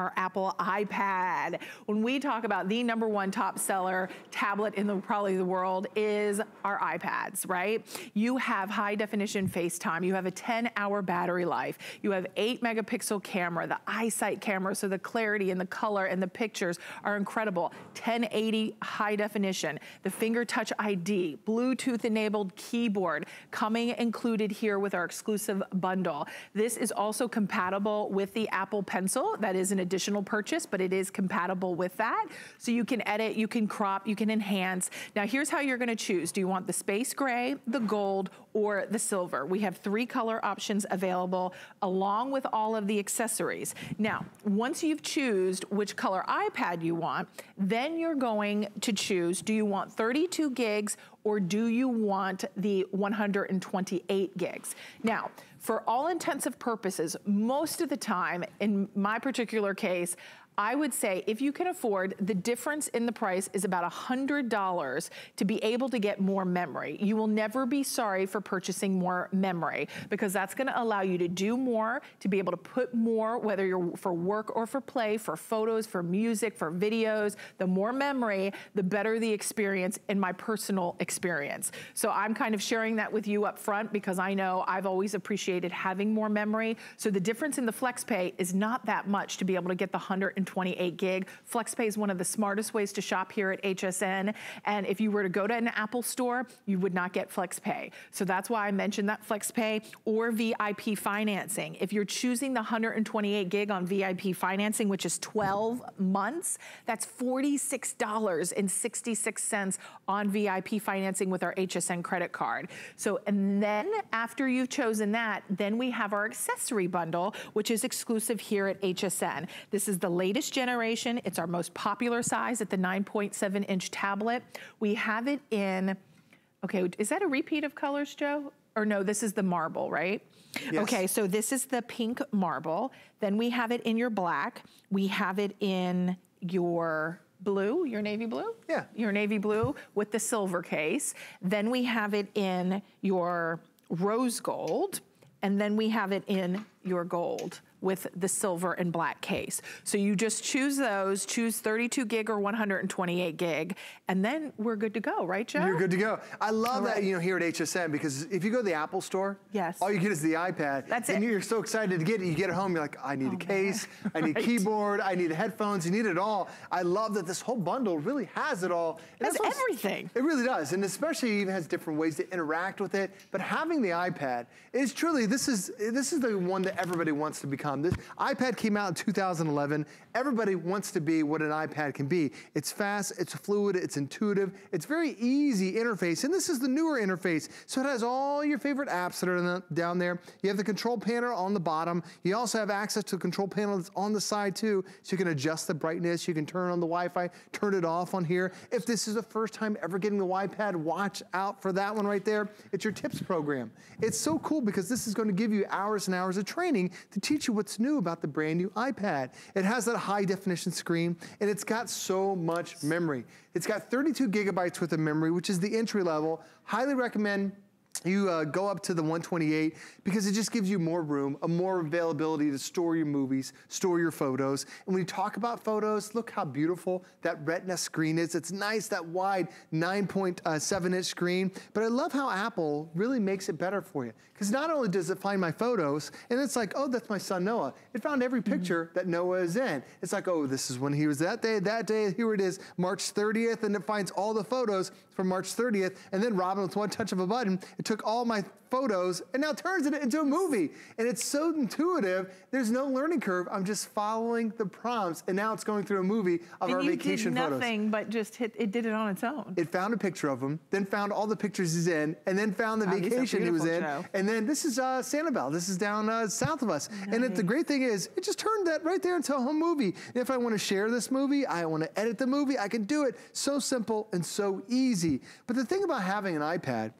our Apple iPad. When we talk about the number one top seller tablet in the probably the world is our iPads, right? You have high definition FaceTime. You have a 10 hour battery life. You have eight megapixel camera, the iSight camera, so the clarity and the color and the pictures are incredible. 1080 high definition, the finger touch ID, Bluetooth enabled keyboard coming included here with our exclusive bundle. This is also compatible with the Apple Pencil. That is an additional purchase, but it is compatible with that. So you can edit, you can crop, you can enhance. Now here's how you're gonna choose. Do you want the space gray, the gold, or the silver? We have three color options available along with all of the accessories. Now, once you've chosen which color iPad you want, then you're going to choose, do you want 32 gigs or do you want the 128 gigs? Now, for all intensive purposes, most of the time, in my particular case, I would say if you can afford, the difference in the price is about $100 to be able to get more memory. You will never be sorry for purchasing more memory because that's gonna allow you to do more, to be able to put more, whether you're for work or for play, for photos, for music, for videos. The more memory, the better the experience in my personal experience. So I'm kind of sharing that with you up front because I know I've always appreciated having more memory. So the difference in the FlexPay is not that much to be able to get the 120 128 gig. FlexPay is one of the smartest ways to shop here at HSN. And if you were to go to an Apple store, you would not get FlexPay. So that's why I mentioned that FlexPay or VIP financing. If you're choosing the 128 gig on VIP financing, which is 12 months, that's $46.66 on VIP financing with our HSN credit card. So, and then after you've chosen that, then we have our accessory bundle, which is exclusive here at HSN. This is the latest latest generation. It's our most popular size at the 9.7 inch tablet. We have it in, okay, is that a repeat of colors, Joe? Or no, this is the marble, right? Yes. Okay, so this is the pink marble. Then we have it in your black. We have it in your blue, your navy blue? Yeah. Your navy blue with the silver case. Then we have it in your rose gold. And then we have it in your gold with the silver and black case. So you just choose those, choose 32 gig or 128 gig, and then we're good to go, right, Joe? You're good to go. I love right. that, you know, here at HSN, because if you go to the Apple store, yes. all you get is the iPad. That's and it. you're so excited to get it. You get it home, you're like, I need oh, a case, I need right. keyboard, I need headphones, you need it all. I love that this whole bundle really has it all. And has everything. It really does, and especially even has different ways to interact with it, but having the iPad is truly, this is, this is the one that everybody wants to become. This iPad came out in 2011. Everybody wants to be what an iPad can be. It's fast, it's fluid, it's intuitive, it's very easy interface, and this is the newer interface. So it has all your favorite apps that are down there. You have the control panel on the bottom. You also have access to the control panel that's on the side too, so you can adjust the brightness, you can turn on the Wi-Fi, turn it off on here. If this is the first time ever getting the iPad, watch out for that one right there. It's your tips program. It's so cool because this is gonna give you hours and hours of training to teach you what's new about the brand new iPad. It has that high definition screen and it's got so much memory. It's got 32 gigabytes worth of memory, which is the entry level. Highly recommend you uh, go up to the 128 because it just gives you more room, a more availability to store your movies, store your photos. And when you talk about photos, look how beautiful that retina screen is. It's nice, that wide 9.7 inch screen. But I love how Apple really makes it better for you. Because not only does it find my photos, and it's like, oh, that's my son Noah. It found every mm-hmm. picture mm -hmm. that Noah is in. It's like, oh, this is when he was that day, that day, here it is, March 30th, and it finds all the photos from March 30th. And then Robin, with one touch of a button, it took all my photos and now turns it into a movie. And it's so intuitive, there's no learning curve. I'm just following the prompts and now it's going through a movie of and our vacation photos. And nothing but just hit, it did it on its own. It found a picture of him, then found all the pictures he's in, and then found the oh, vacation he was in. Show. And then this is uh, Sanibel. This is down uh, south of us. Nice. And it, the great thing is, it just turned that right there into a home movie. And if I want to share this movie, I want to edit the movie, I can do it. So simple and so easy. But the thing about having an iPad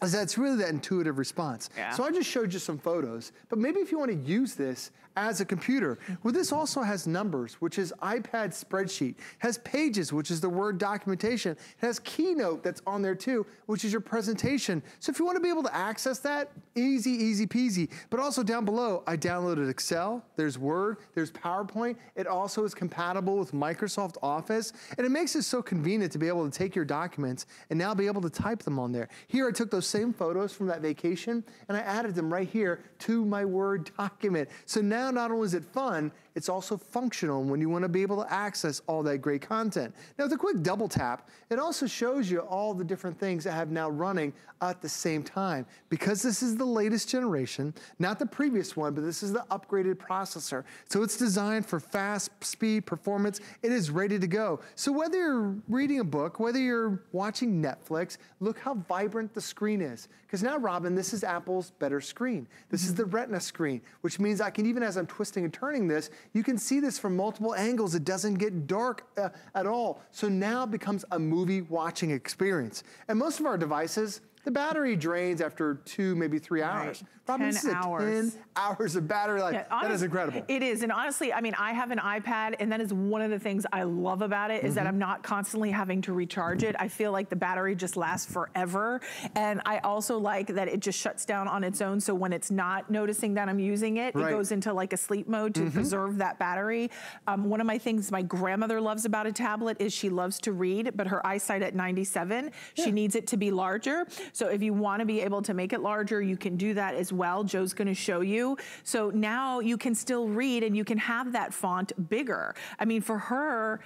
is that it's really that intuitive response. Yeah. So I just showed you some photos, but maybe if you want to use this as a computer. Well, this also has numbers, which is iPad spreadsheet, has pages, which is the Word documentation, it has Keynote that's on there too, which is your presentation. So if you want to be able to access that, easy, easy peasy. But also down below, I downloaded Excel, there's Word, there's PowerPoint. It also is compatible with Microsoft Office, and it makes it so convenient to be able to take your documents and now be able to type them on there. Here, I took those same photos from that vacation and I added them right here to my Word document. So now not only is it fun, it's also functional when you want to be able to access all that great content. Now, with a quick double tap, it also shows you all the different things that have now running at the same time. Because this is the latest generation, not the previous one, but this is the upgraded processor. So it's designed for fast speed performance. It is ready to go. So whether you're reading a book, whether you're watching Netflix, look how vibrant the screen is. Because now, Robin, this is Apple's better screen. This is the Retina screen, which means I can, even as I'm twisting and turning this, you can see this from multiple angles. It doesn't get dark uh, at all. So now it becomes a movie watching experience. And most of our devices, the battery drains after two, maybe three hours. Right. Robin, 10 hours. 10 hours of battery life. Yeah, honest, that is incredible. It is. And honestly, I mean, I have an iPad, and that is one of the things I love about it is mm -hmm. that mm-hmm. I'm not constantly having to recharge it. I feel like the battery just lasts forever. And I also like that it just shuts down on its own. So when it's not noticing that I'm using it, right. it goes into like a sleep mode to mm -hmm. preserve that battery. Um, one of my things my grandmother loves about a tablet is she loves to read, but her eyesight at 97, yeah. she needs it to be larger. So if you wanna be able to make it larger, you can do that as well. Joe's gonna show you. So now you can still read and you can have that font bigger. I mean, for her,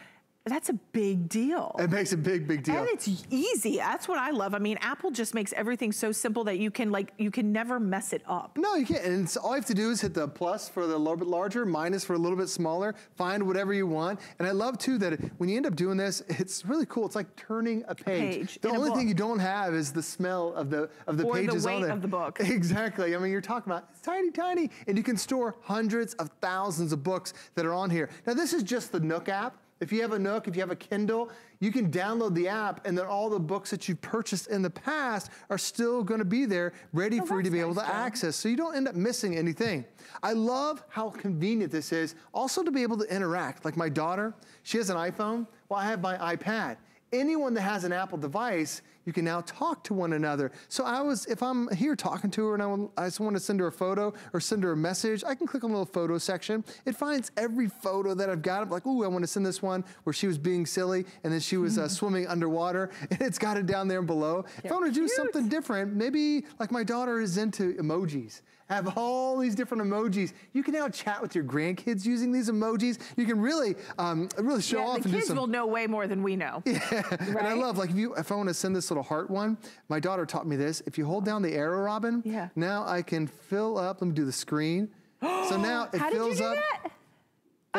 that's a big deal. It makes a big, big deal. And it's easy. That's what I love. I mean, Apple just makes everything so simple that you can like, you can never mess it up. No, you can't. And all you have to do is hit the plus for the little bit larger, minus for a little bit smaller, find whatever you want. And I love too that when you end up doing this, it's really cool. It's like turning a page. page the only thing you don't have is the smell of the of the or pages the weight on it. of the book. Exactly. I mean, you're talking about it's tiny, tiny, and you can store hundreds of thousands of books that are on here. Now, this is just the Nook app. If you have a Nook, if you have a Kindle, you can download the app and then all the books that you've purchased in the past are still gonna be there ready oh, for you to be nice able to job. access so you don't end up missing anything. I love how convenient this is also to be able to interact. Like my daughter, she has an iPhone, well I have my iPad. Anyone that has an Apple device you can now talk to one another. So I was, if I'm here talking to her and I, want, I just want to send her a photo or send her a message, I can click on the little photo section. It finds every photo that I've got. I'm like, ooh, I want to send this one where she was being silly and then she was uh, swimming underwater and it's got it down there below. if I want to do something different, maybe like my daughter is into emojis have all these different emojis. You can now chat with your grandkids using these emojis. You can really, um, really show yeah, off. The kids some... will know way more than we know. Yeah, right? and I love like if you if I want to send this little heart one, my daughter taught me this. If you hold down the arrow, Robin, yeah. now I can fill up. Let me do the screen. so now it How fills up. That?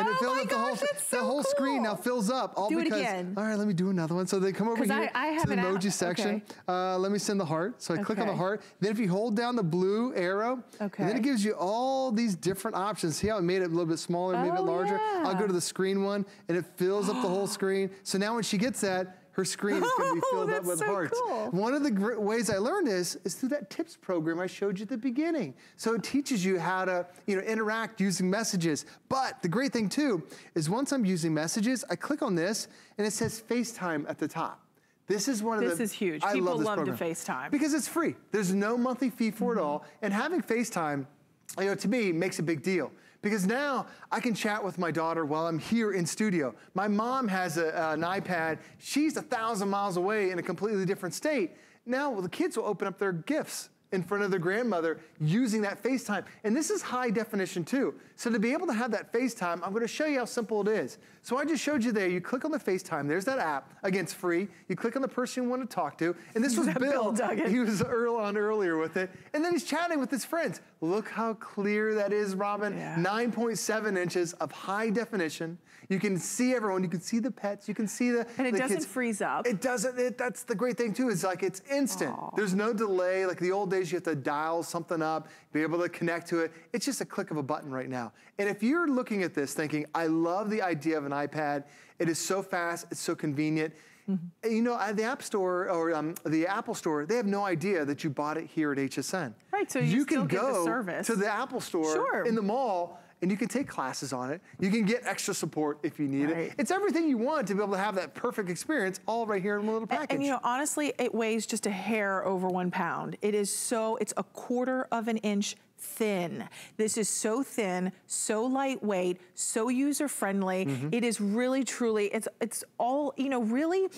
And oh it up the whole, so the whole cool. screen now fills up. All do because, it again. All right, let me do another one. So they come over here I, I to the emoji section. Okay. Uh, let me send the heart. So I okay. click on the heart. Then if you hold down the blue arrow, okay. then it gives you all these different options. See how it made it a little bit smaller, oh, made it larger? Yeah. I'll go to the screen one, and it fills up the whole screen. So now when she gets that, her screen is going to be filled oh, up with so hearts. Cool. One of the ways I learned this is through that tips program I showed you at the beginning. So it teaches you how to you know, interact using messages. But the great thing too is once I'm using messages, I click on this and it says FaceTime at the top. This is one of this the. This is huge. I People love, love program. to FaceTime. Because it's free. There's no monthly fee for mm -hmm. it all. And having FaceTime, you know, to me, makes a big deal. Because now I can chat with my daughter while I'm here in studio. My mom has a, an iPad. She's a thousand miles away in a completely different state. Now, well, the kids will open up their gifts in front of their grandmother using that FaceTime. And this is high definition too. So to be able to have that FaceTime, I'm gonna show you how simple it is. So I just showed you there, you click on the FaceTime, there's that app, again, it's free. You click on the person you want to talk to, and this was Bill. Bill he was early on earlier with it. And then he's chatting with his friends. Look how clear that is, Robin. Yeah. 9.7 inches of high definition. You can see everyone, you can see the pets, you can see the And it the doesn't kids. freeze up. It doesn't, it, that's the great thing too, is like it's instant. Aww. There's no delay, like the old days you have to dial something up, be able to connect to it. It's just a click of a button right now. And if you're looking at this thinking, I love the idea of an iPad, it is so fast, it's so convenient, Mm -hmm. You know, at the App Store or um, the Apple Store, they have no idea that you bought it here at HSN. Right, so you, you can go the service. to the Apple Store sure. in the mall and you can take classes on it. You can get extra support if you need right. it. It's everything you want to be able to have that perfect experience all right here in one little package. And, and you know, honestly, it weighs just a hair over one pound. It is so, it's a quarter of an inch thin. This is so thin, so lightweight, so user-friendly. Mm -hmm. It is really, truly, it's, it's all, you know, really,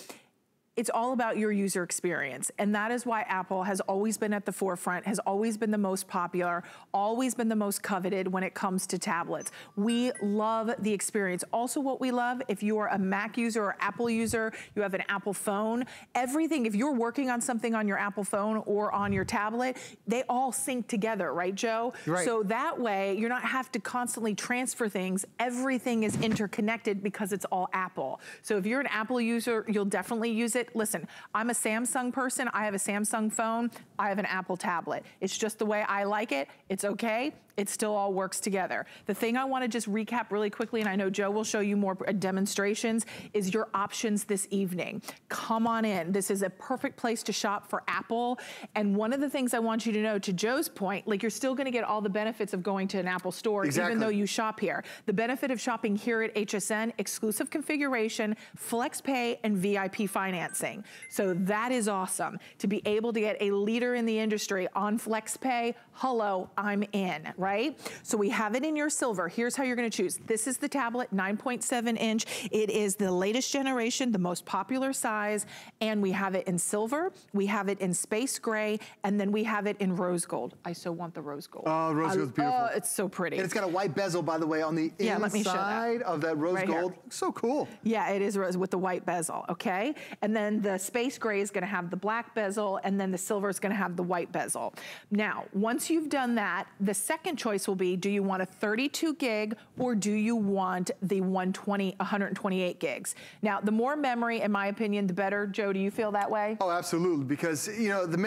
it's all about your user experience. And that is why Apple has always been at the forefront, has always been the most popular, always been the most coveted when it comes to tablets. We love the experience. Also what we love, if you are a Mac user or Apple user, you have an Apple phone, everything, if you're working on something on your Apple phone or on your tablet, they all sync together, right, Joe? Right. So that way, you're not have to constantly transfer things. Everything is interconnected because it's all Apple. So if you're an Apple user, you'll definitely use it it. Listen, I'm a Samsung person. I have a Samsung phone. I have an Apple tablet. It's just the way I like it. It's okay it still all works together. The thing I wanna just recap really quickly, and I know Joe will show you more uh, demonstrations, is your options this evening. Come on in. This is a perfect place to shop for Apple. And one of the things I want you to know, to Joe's point, like you're still gonna get all the benefits of going to an Apple store, exactly. even though you shop here. The benefit of shopping here at HSN, exclusive configuration, flex pay, and VIP financing. So that is awesome. To be able to get a leader in the industry on flex pay, hello, I'm in, right? So we have it in your silver. Here's how you're gonna choose. This is the tablet, 9.7 inch. It is the latest generation, the most popular size, and we have it in silver, we have it in space gray, and then we have it in rose gold. I so want the rose gold. Oh, rose gold's beautiful. Oh, it's so pretty. And it's got a white bezel, by the way, on the yeah, inside of that rose right gold. Here. So cool. Yeah, it is rose with the white bezel, okay? And then the space gray is gonna have the black bezel, and then the silver is gonna have the white bezel. Now, once you've done that, the second choice will be, do you want a 32 gig or do you want the 120, 128 gigs? Now, the more memory, in my opinion, the better. Joe, do you feel that way? Oh, absolutely, because, you know, the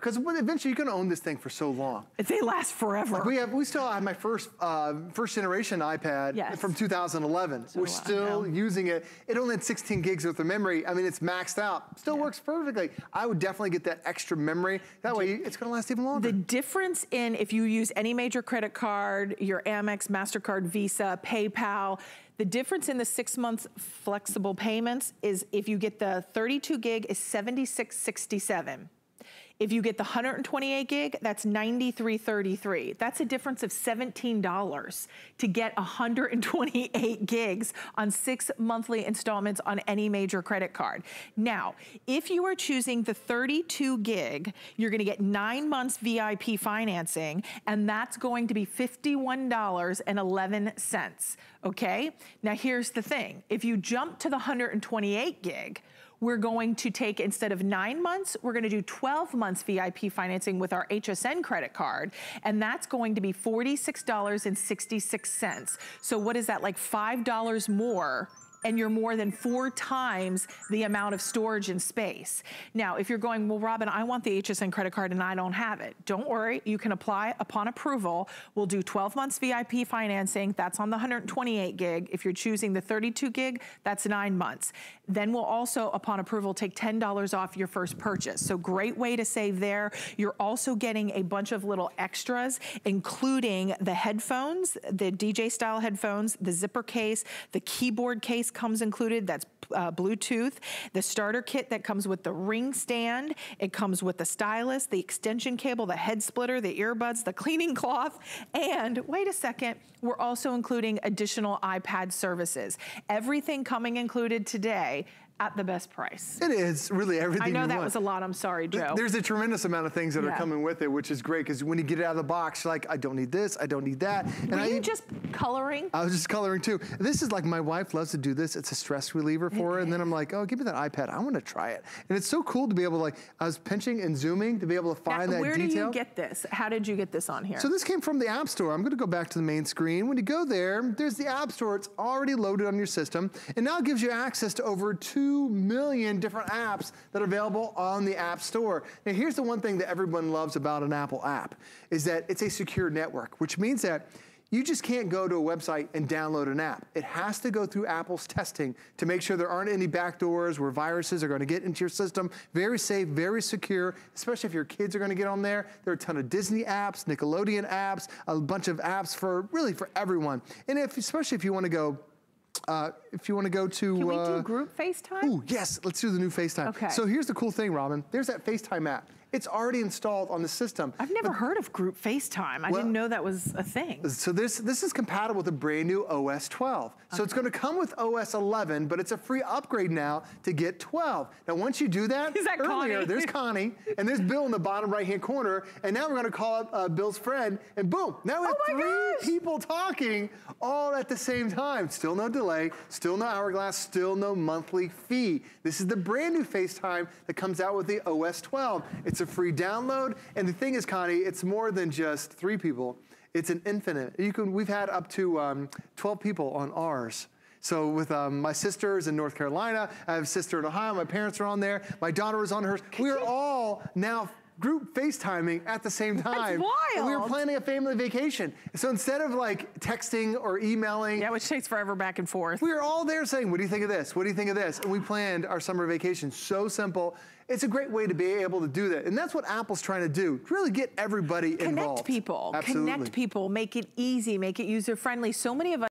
because eventually you're going to own this thing for so long. They last forever. Like we have, we still have my first uh, first generation iPad yes. from 2011. So We're still using it. It only had 16 gigs worth of memory. I mean, it's maxed out. Still yeah. works perfectly. I would definitely get that extra memory. That way, it's going to last even longer. The difference in if you use any major credit card, your Amex, Mastercard, Visa, PayPal. The difference in the six months flexible payments is if you get the 32 gig is 7667. If you get the 128 gig, that's 93.33. That's a difference of $17 to get 128 gigs on six monthly installments on any major credit card. Now, if you are choosing the 32 gig, you're gonna get nine months VIP financing, and that's going to be $51.11, okay? Now here's the thing. If you jump to the 128 gig, we're going to take, instead of nine months, we're gonna do 12 months VIP financing with our HSN credit card, and that's going to be $46.66. So what is that, like $5 more and you're more than four times the amount of storage and space. Now, if you're going, well, Robin, I want the HSN credit card and I don't have it. Don't worry, you can apply upon approval. We'll do 12 months VIP financing. That's on the 128 gig. If you're choosing the 32 gig, that's nine months. Then we'll also, upon approval, take $10 off your first purchase. So great way to save there. You're also getting a bunch of little extras, including the headphones, the DJ style headphones, the zipper case, the keyboard case comes included. That's uh, Bluetooth. The starter kit that comes with the ring stand. It comes with the stylus, the extension cable, the head splitter, the earbuds, the cleaning cloth. And wait a second, we're also including additional iPad services. Everything coming included today at the best price. It is really everything I know that want. was a lot, I'm sorry, Joe. There's a tremendous amount of things that yeah. are coming with it, which is great, because when you get it out of the box, you're like, I don't need this, I don't need that. And Were I, you just coloring? I was just coloring too. This is like, my wife loves to do this. It's a stress reliever for her, and then I'm like, oh, give me that iPad, I want to try it. And it's so cool to be able to like, I was pinching and zooming to be able to find now, that where detail. Where do you get this? How did you get this on here? So this came from the App Store. I'm gonna go back to the main screen. When you go there, there's the App Store. It's already loaded on your system, and now it gives you access to over 2 million different apps that are available on the App Store. Now, here's the one thing that everyone loves about an Apple app, is that it's a secure network, which means that you just can't go to a website and download an app. It has to go through Apple's testing to make sure there aren't any backdoors where viruses are going to get into your system. Very safe, very secure, especially if your kids are going to get on there. There are a ton of Disney apps, Nickelodeon apps, a bunch of apps for really for everyone. And if, especially if you want to go uh, if you want to go to... Can we uh, do group FaceTime? Ooh, yes, let's do the new FaceTime. Okay. So here's the cool thing, Robin. There's that FaceTime app. It's already installed on the system. I've never heard of group FaceTime. I Well- didn't know that was a thing. So this, this is compatible with a brand new OS 12. So it's gonna come with OS 11, but it's a free upgrade now to get 12. Now once you do that, Is that earlier, Connie? there's Connie, and there's Bill in the bottom right-hand corner, and now we're gonna call up uh, Bill's friend, and boom, now we have Oh three gosh! people talking all at the same time. Still no delay, still no hourglass, still no monthly fee. This is the brand new FaceTime that comes out with the OS 12. It's a free download, and the thing is, Connie, it's more than just three people. It's an infinite. You can. We've had up to um, 12 people on ours. So with um, my sisters in North Carolina, I have a sister in Ohio. My parents are on there. My daughter is on hers. We are all now group FaceTiming at the same time. We were planning a family vacation. So instead of like texting or emailing, Yeah, which takes forever back and forth. we were all there saying, what do you think of this? What do you think of this? And we planned our summer vacation. So simple. It's a great way to be able to do that. And that's what Apple's trying to do. Really get everybody Connect involved. people. Absolutely. Connect people. Make it easy. Make it user friendly. So many of us